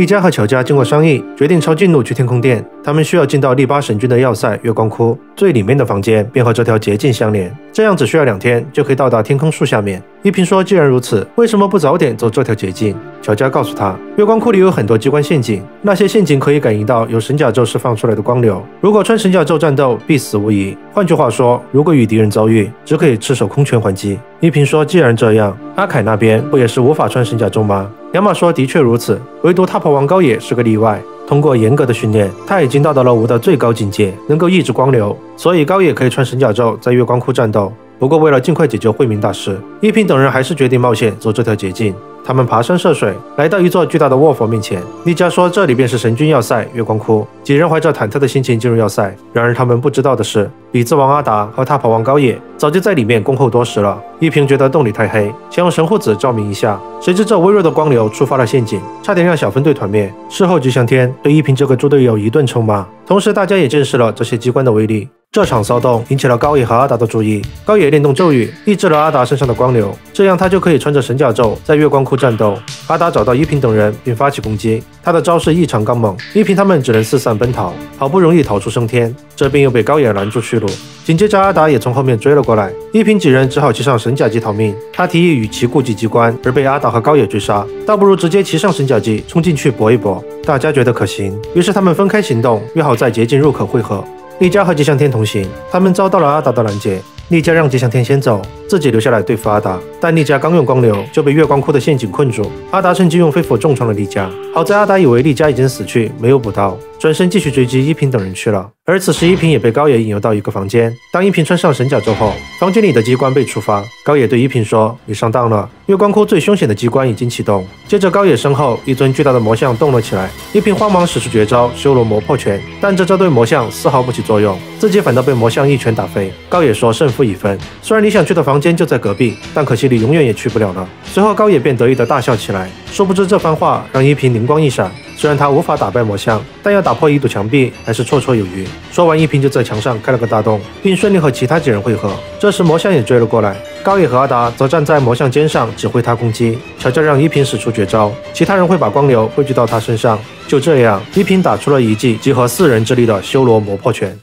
丽佳和乔家经过商议，决定抄近路去天空殿。他们需要进到利巴神君的要塞月光窟最里面的房间，便和这条捷径相连。这样只需要两天就可以到达天空树下面。一平说：“既然如此，为什么不早点走这条捷径？”乔家告诉他，月光窟里有很多机关陷阱，那些陷阱可以感应到有神甲咒释放出来的光流。如果穿神甲咒战斗，必死无疑。换句话说，如果与敌人遭遇，只可以赤手空拳还击。一平说：“既然这样，阿凯那边不也是无法穿神甲咒吗？”两马说：“的确如此，唯独踏破王高野是个例外。通过严格的训练，他已经到达了无的最高境界，能够抑制光流，所以高野可以穿神甲咒在月光窟战斗。不过，为了尽快解救慧明大师，一平等人还是决定冒险走这条捷径。”他们爬山涉水，来到一座巨大的卧佛面前。丽佳说：“这里便是神君要塞月光窟。”几人怀着忐忑的心情进入要塞。然而他们不知道的是，李子王阿达和踏跑王高野早就在里面恭候多时了。一平觉得洞里太黑，想用神护子照明一下，谁知这微弱的光流触发了陷阱，差点让小分队团灭。事后吉祥天对一平这个猪队友一顿臭骂，同时大家也见识了这些机关的威力。这场骚动引起了高野和阿达的注意。高野念动咒语，抑制了阿达身上的光流，这样他就可以穿着神甲咒在月光窟战斗。阿达找到一平等人，并发起攻击。他的招式异常刚猛，一平他们只能四散奔逃，好不容易逃出升天，这边又被高野拦住去路。紧接着阿达也从后面追了过来，一平几人只好骑上神甲机逃命。他提议与其顾及机关，而被阿达和高野追杀，倒不如直接骑上神甲机冲进去搏一搏。大家觉得可行，于是他们分开行动，约好在捷径入口汇合。丽佳和吉祥天同行，他们遭到了阿达的拦截。丽佳让吉祥天先走，自己留下来对付阿达。但丽佳刚用光流，就被月光窟的陷阱困住。阿达趁机用飞斧重创了丽佳。好在阿达以为丽佳已经死去，没有补刀。转身继续追击一平等人去了，而此时一平也被高野引诱到一个房间。当一平穿上神甲之后，房间里的机关被触发。高野对一平说：“你上当了，月光窟最凶险的机关已经启动。”接着高野身后一尊巨大的魔像动了起来，一平慌忙使出绝招修罗魔破拳，但这招对魔像丝毫不起作用，自己反倒被魔像一拳打飞。高野说：“胜负已分，虽然你想去的房间就在隔壁，但可惜你永远也去不了了。”随后高野便得意的大笑起来，殊不知这番话让一平灵光一闪。虽然他无法打败魔像，但要打破一堵墙壁还是绰绰有余。说完，一平就在墙上开了个大洞，并顺利和其他几人汇合。这时，魔像也追了过来，高野和阿达则站在魔像肩上指挥他攻击。乔教让一平使出绝招，其他人会把光流汇聚到他身上。就这样，一平打出了一记集合四人之力的修罗魔破拳。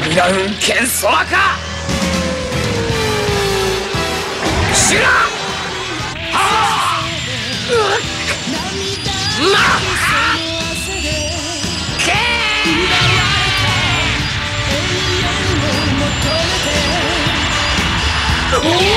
ミラ剣か。はあまあけおお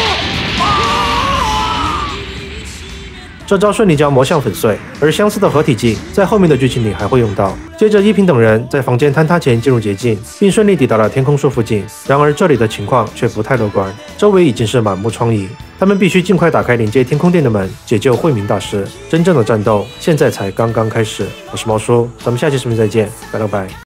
这招顺利将魔像粉碎，而相似的合体技在后面的剧情里还会用到。接着，一平等人在房间坍塌前进入捷径，并顺利抵达了天空树附近。然而，这里的情况却不太乐观，周围已经是满目疮痍。他们必须尽快打开连接天空殿的门，解救慧明大师。真正的战斗现在才刚刚开始。我是毛叔，咱们下期视频再见，拜了拜。